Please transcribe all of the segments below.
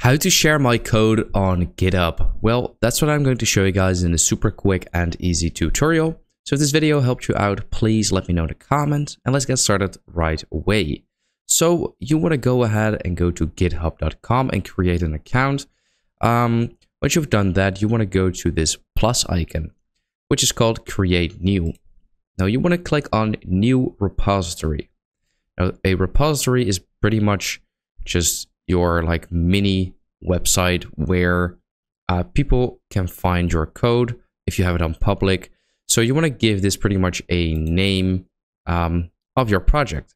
How to share my code on GitHub? Well, that's what I'm going to show you guys in a super quick and easy tutorial. So if this video helped you out, please let me know in the comments and let's get started right away. So you want to go ahead and go to github.com and create an account. Um, once you've done that, you want to go to this plus icon, which is called create new. Now you want to click on new repository. Now a repository is pretty much just your like mini website where uh, people can find your code if you have it on public. So you want to give this pretty much a name um, of your project,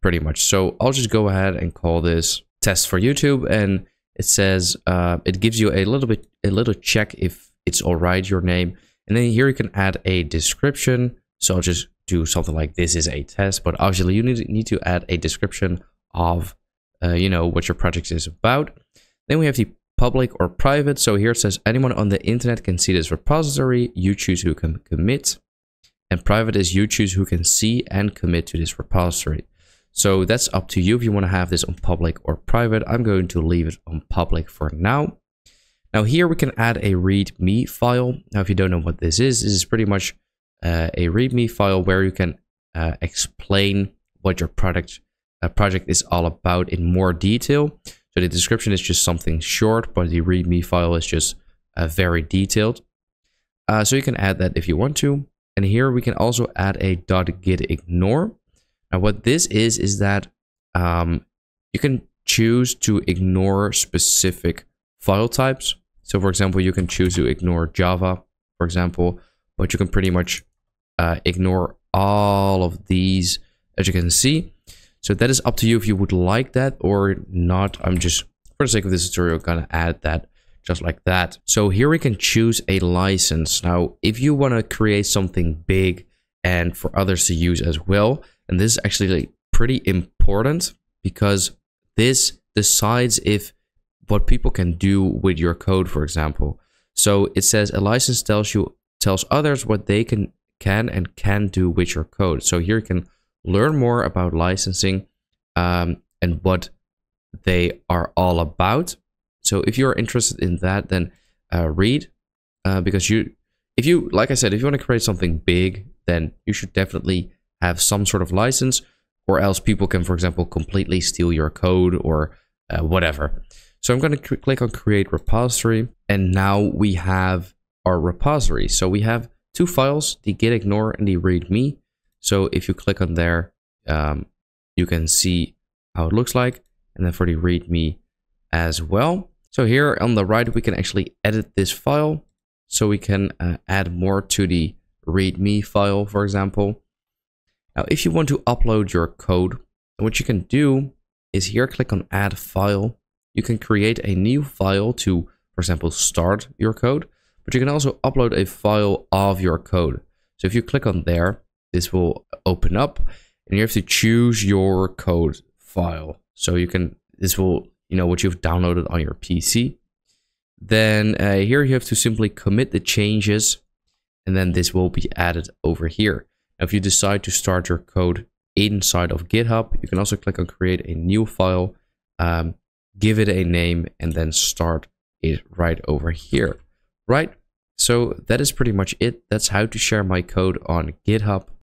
pretty much. So I'll just go ahead and call this test for YouTube, and it says uh, it gives you a little bit a little check if it's all right your name, and then here you can add a description. So I'll just do something like this is a test, but obviously you need need to add a description of uh, you know, what your project is about. Then we have the public or private. So here it says anyone on the internet can see this repository. You choose who can commit. And private is you choose who can see and commit to this repository. So that's up to you if you want to have this on public or private. I'm going to leave it on public for now. Now here we can add a readme file. Now if you don't know what this is, this is pretty much uh, a readme file where you can uh, explain what your product project is all about in more detail. So the description is just something short, but the README file is just uh, very detailed. Uh, so you can add that if you want to. And here we can also add a .gitignore. Now what this is, is that um, you can choose to ignore specific file types. So for example, you can choose to ignore Java, for example, but you can pretty much uh, ignore all of these, as you can see. So that is up to you if you would like that or not. I'm just, for the sake of this tutorial, gonna add that just like that. So here we can choose a license. Now, if you want to create something big and for others to use as well, and this is actually pretty important because this decides if what people can do with your code, for example. So it says a license tells you tells others what they can can and can do with your code. So here you can learn more about licensing um, and what they are all about. So if you're interested in that, then uh, read uh, because you, if you, like I said, if you want to create something big, then you should definitely have some sort of license or else people can, for example, completely steal your code or uh, whatever. So I'm going to click on create repository and now we have our repository. So we have two files, the gitignore and the readme. So if you click on there, um, you can see how it looks like. And then for the readme as well. So here on the right, we can actually edit this file. So we can uh, add more to the readme file, for example. Now, if you want to upload your code, what you can do is here click on add file. You can create a new file to, for example, start your code, but you can also upload a file of your code. So if you click on there, this will open up and you have to choose your code file. So you can, this will, you know, what you've downloaded on your PC. Then uh, here you have to simply commit the changes and then this will be added over here. Now, if you decide to start your code inside of GitHub, you can also click on create a new file, um, give it a name, and then start it right over here, right? So that is pretty much it. That's how to share my code on GitHub.